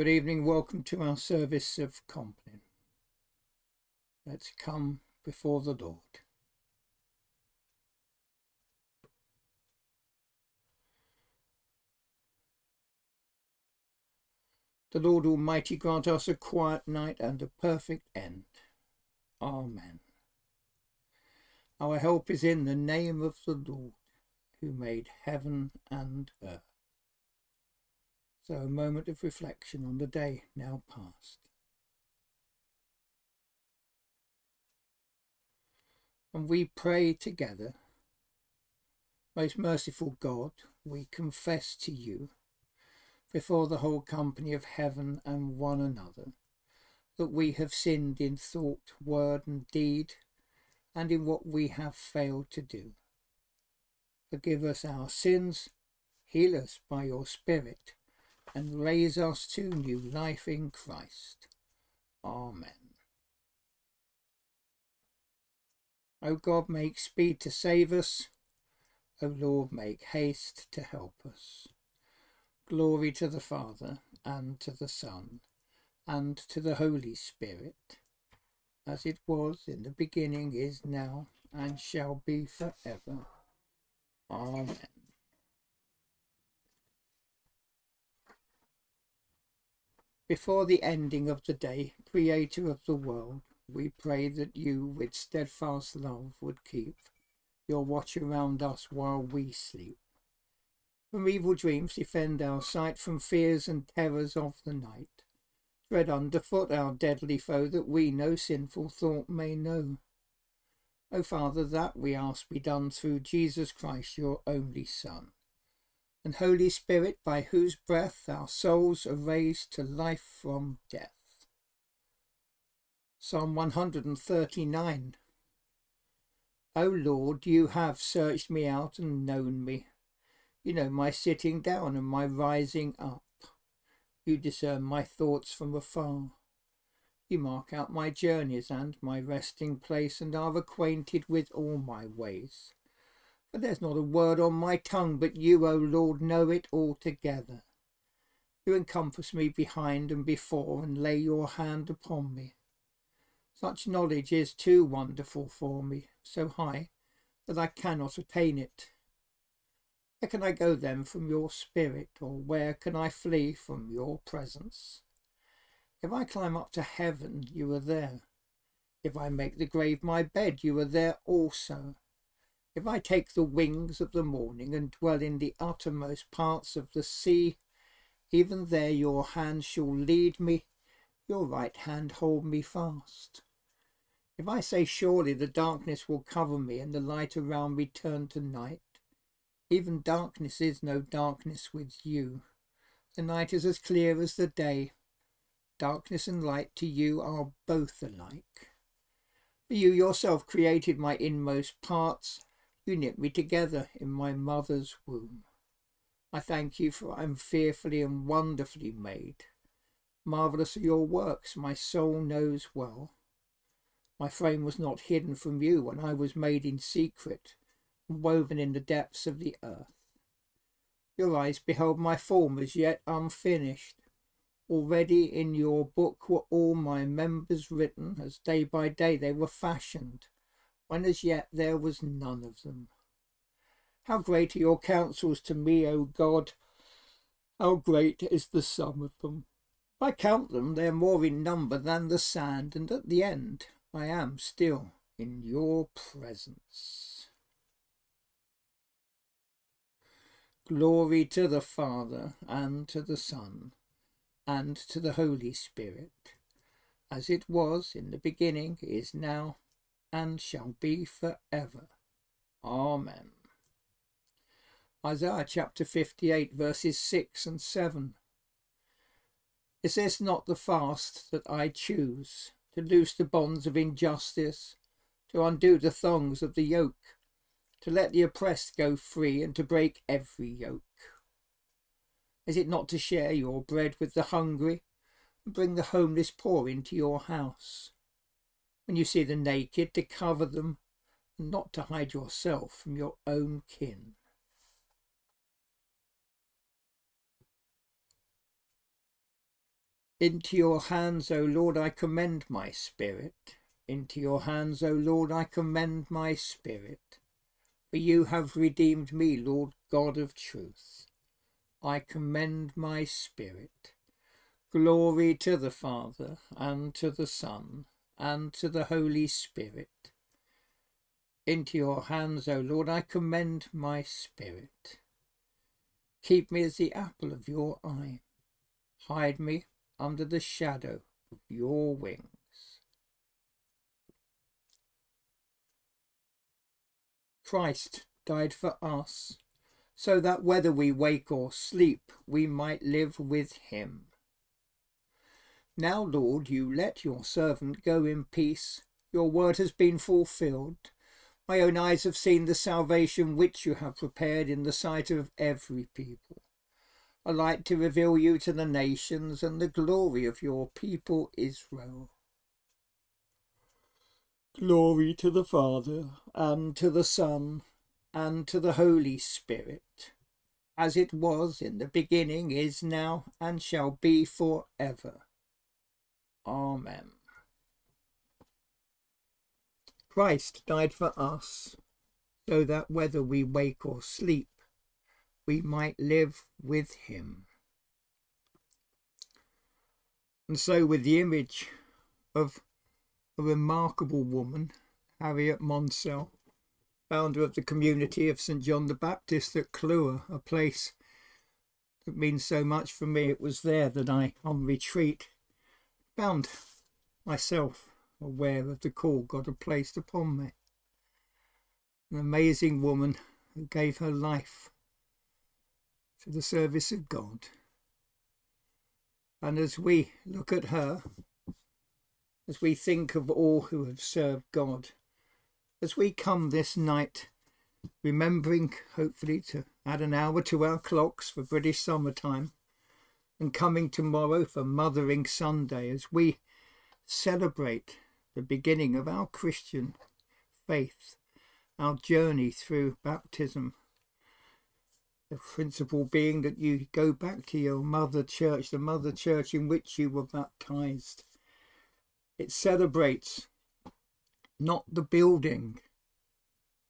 Good evening, welcome to our service of Compline. Let's come before the Lord. The Lord Almighty grant us a quiet night and a perfect end. Amen. Our help is in the name of the Lord, who made heaven and earth. So a moment of reflection on the day now past. And we pray together. Most merciful God, we confess to you before the whole company of heaven and one another that we have sinned in thought, word, and deed, and in what we have failed to do. Forgive us our sins, heal us by your Spirit and raise us to new life in Christ. Amen. O God, make speed to save us. O Lord, make haste to help us. Glory to the Father, and to the Son, and to the Holy Spirit, as it was in the beginning, is now, and shall be for ever. Amen. Before the ending of the day, Creator of the world, we pray that you, with steadfast love, would keep your watch around us while we sleep. From evil dreams defend our sight, from fears and terrors of the night. Tread underfoot our deadly foe, that we no sinful thought may know. O Father, that we ask be done through Jesus Christ, your only Son and Holy Spirit, by whose breath our souls are raised to life from death. Psalm 139 O Lord, you have searched me out and known me. You know my sitting down and my rising up. You discern my thoughts from afar. You mark out my journeys and my resting place, and are acquainted with all my ways. But there's not a word on my tongue, but you, O Lord, know it altogether. You encompass me behind and before, and lay your hand upon me. Such knowledge is too wonderful for me, so high that I cannot attain it. Where can I go then from your spirit, or where can I flee from your presence? If I climb up to heaven, you are there. If I make the grave my bed, you are there also. If I take the wings of the morning and dwell in the uttermost parts of the sea, even there your hand shall lead me, your right hand hold me fast. If I say, Surely the darkness will cover me, and the light around me turn to night, even darkness is no darkness with you. The night is as clear as the day. Darkness and light to you are both alike. For you yourself created my inmost parts you knit me together in my mother's womb. I thank you for I am fearfully and wonderfully made. Marvellous are your works, my soul knows well. My frame was not hidden from you when I was made in secret, woven in the depths of the earth. Your eyes beheld my form as yet unfinished. Already in your book were all my members written, as day by day they were fashioned when as yet there was none of them. How great are your counsels to me, O God! How great is the sum of them! If I count them, they are more in number than the sand, and at the end I am still in your presence. Glory to the Father, and to the Son, and to the Holy Spirit, as it was in the beginning, is now, and shall be for ever. Amen. Isaiah chapter 58, verses 6 and 7. Is this not the fast that I choose, to loose the bonds of injustice, to undo the thongs of the yoke, to let the oppressed go free, and to break every yoke? Is it not to share your bread with the hungry, and bring the homeless poor into your house? When you see the naked, to cover them, and not to hide yourself from your own kin. Into your hands, O Lord, I commend my spirit. Into your hands, O Lord, I commend my spirit. For you have redeemed me, Lord God of truth. I commend my spirit. Glory to the Father, and to the Son, and to the Holy Spirit. Into your hands, O Lord, I commend my spirit. Keep me as the apple of your eye. Hide me under the shadow of your wings. Christ died for us, so that whether we wake or sleep, we might live with him. Now, Lord, you let your servant go in peace. Your word has been fulfilled. My own eyes have seen the salvation which you have prepared in the sight of every people a light to reveal you to the nations and the glory of your people Israel. Glory to the Father, and to the Son, and to the Holy Spirit, as it was in the beginning, is now, and shall be for ever. Amen. Christ died for us, so that whether we wake or sleep, we might live with him. And so, with the image of a remarkable woman, Harriet Monsell, founder of the community of St John the Baptist at Clewer, a place that means so much for me. It was there that I, on retreat, found myself aware of the call God had placed upon me. An amazing woman who gave her life to the service of God. And as we look at her, as we think of all who have served God, as we come this night, remembering hopefully to add an hour to our clocks for British summertime, and coming tomorrow for Mothering Sunday, as we celebrate the beginning of our Christian faith, our journey through baptism the principle being that you go back to your mother church, the mother church in which you were baptized. It celebrates not the building,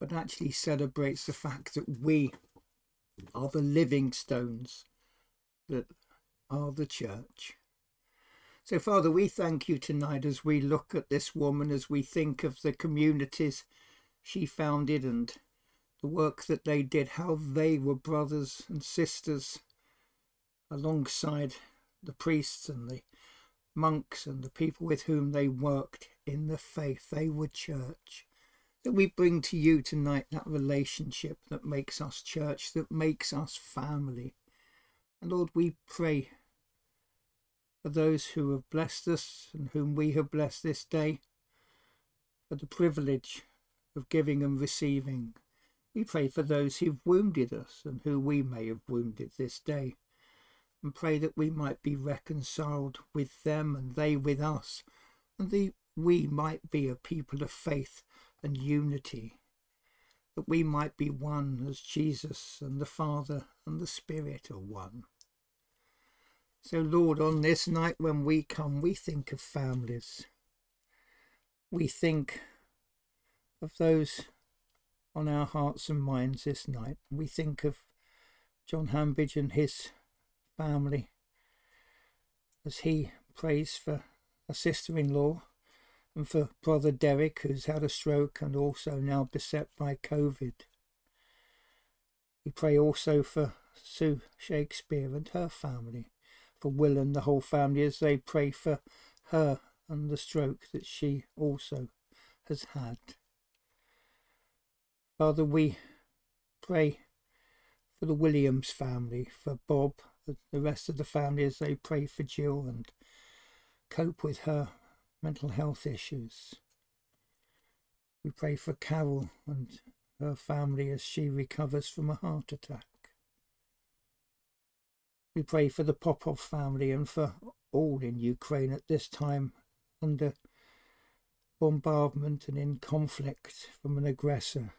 but actually celebrates the fact that we are the living stones that are the church. So, Father, we thank you tonight as we look at this woman, as we think of the communities she founded and the work that they did, how they were brothers and sisters alongside the priests and the monks and the people with whom they worked in the faith. They were church. That we bring to you tonight that relationship that makes us church, that makes us family. And Lord, we pray for those who have blessed us and whom we have blessed this day, for the privilege of giving and receiving, we pray for those who've wounded us and who we may have wounded this day, and pray that we might be reconciled with them and they with us, and that we might be a people of faith and unity, that we might be one as Jesus and the Father and the Spirit are one. So, Lord, on this night when we come, we think of families. We think of those on our hearts and minds this night. We think of John Hambidge and his family as he prays for a sister in law and for brother Derek, who's had a stroke and also now beset by COVID. We pray also for Sue Shakespeare and her family, for Will and the whole family as they pray for her and the stroke that she also has had. Father, we pray for the Williams family, for Bob, the rest of the family as they pray for Jill and cope with her mental health issues. We pray for Carol and her family as she recovers from a heart attack. We pray for the Popov family and for all in Ukraine at this time under bombardment and in conflict from an aggressor.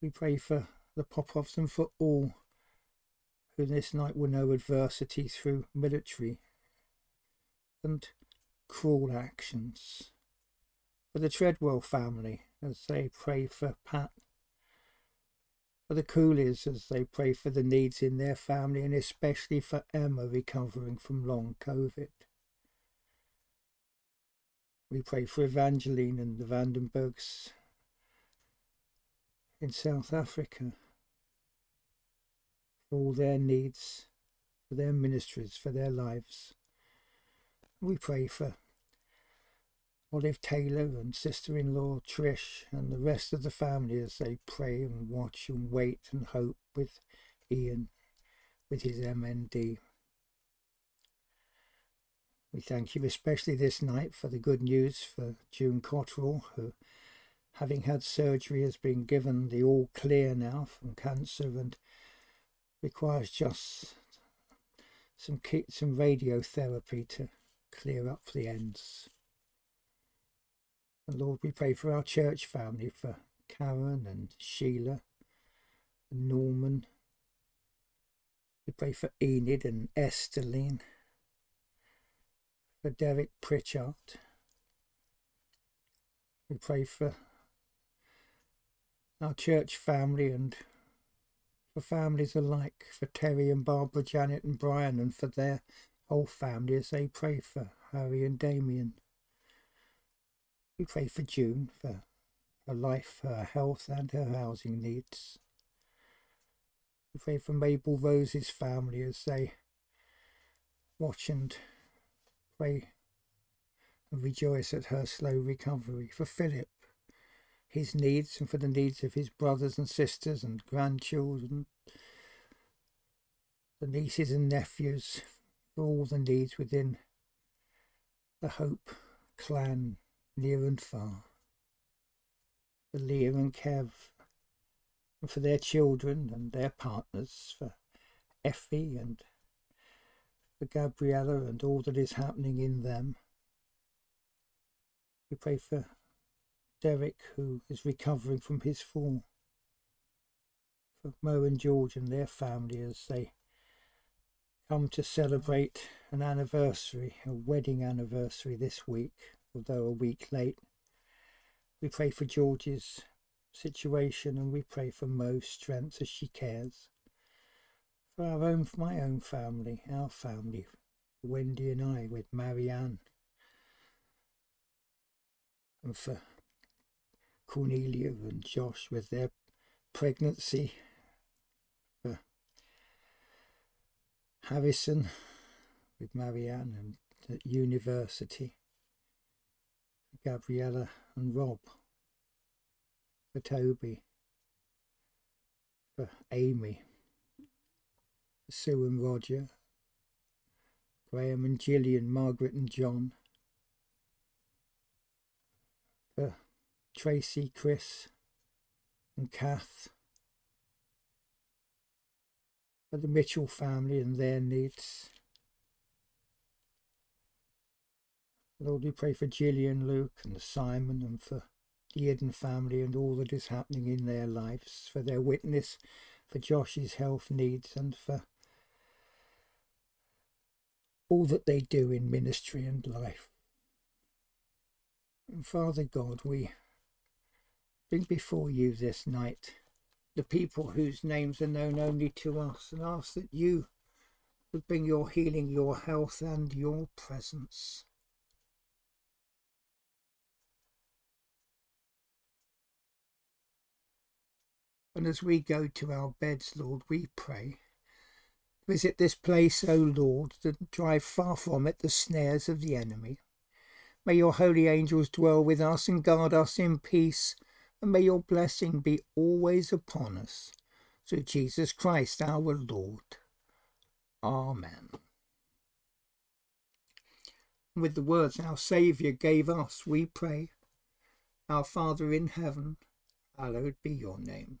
We pray for the Popovs and for all who this night will know adversity through military and cruel actions. For the Treadwell family as they pray for Pat. For the Coolies as they pray for the needs in their family and especially for Emma recovering from long COVID. We pray for Evangeline and the Vandenbergs in South Africa for all their needs, for their ministries, for their lives. We pray for Olive Taylor and sister in law Trish and the rest of the family as they pray and watch and wait and hope with Ian with his MND. We thank you especially this night for the good news for June Cottrell, who, having had surgery, has been given the all clear now from cancer and requires just some some radiotherapy to clear up the ends. And Lord, we pray for our church family, for Karen and Sheila, and Norman. We pray for Enid and Esteline, for Derek Pritchard. We pray for our church family and for families alike, for Terry and Barbara, Janet and Brian, and for their whole family as they pray for Harry and Damien. We pray for June, for her life, her health, and her housing needs. We pray for Mabel Rose's family as they watch and pray and rejoice at her slow recovery. For Philip, his needs and for the needs of his brothers and sisters and grandchildren, the nieces and nephews, for all the needs within the Hope clan near and far, for Leah and Kev, and for their children and their partners, for Effie and for Gabriella and all that is happening in them. We pray for Derek, who is recovering from his fall. For Mo and George and their family as they come to celebrate an anniversary, a wedding anniversary this week, although a week late. We pray for George's situation and we pray for Mo's strength as she cares. For our own, for my own family, our family, Wendy and I with Marianne. And for Cornelia and Josh with their pregnancy, for Harrison with Marianne and at university, Gabriella and Rob, for Toby, for Amy, for Sue and Roger, Graham and Gillian, Margaret and John, for Tracy, Chris, and Kath, for the Mitchell family and their needs. Lord, we pray for Gillian, Luke, and Simon, and for the Eden family and all that is happening in their lives, for their witness, for Josh's health needs, and for all that they do in ministry and life. And Father God, we bring before you this night the people whose names are known only to us and ask that you would bring your healing, your health, and your presence. And as we go to our beds, Lord, we pray. Visit this place, O Lord, and drive far from it the snares of the enemy. May your holy angels dwell with us and guard us in peace and may your blessing be always upon us. Through Jesus Christ our Lord. Amen. With the words our Saviour gave us, we pray, Our Father in heaven, hallowed be your name.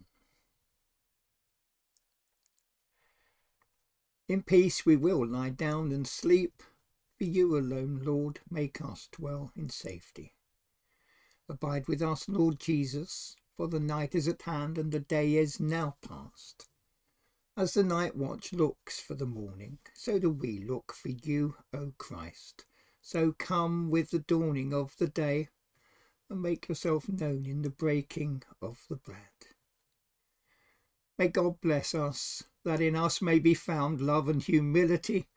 In peace we will lie down and sleep, for you alone, Lord, make us dwell in safety. Abide with us, Lord Jesus, for the night is at hand and the day is now past. As the night watch looks for the morning, so do we look for you, O Christ. So come with the dawning of the day, and make yourself known in the breaking of the bread. May God bless us, that in us may be found love and humility,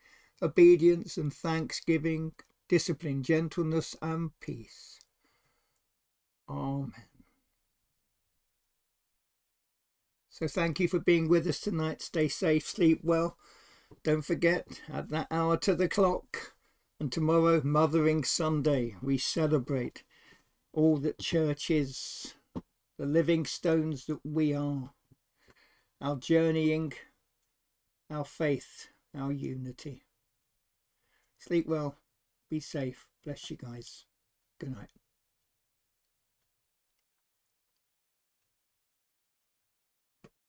obedience and thanksgiving, discipline, gentleness and peace. Amen. So thank you for being with us tonight. Stay safe, sleep well. Don't forget, at that hour to the clock, and tomorrow, Mothering Sunday, we celebrate all that church is, the living stones that we are, our journeying, our faith, our unity. Sleep well, be safe. Bless you guys. Good night.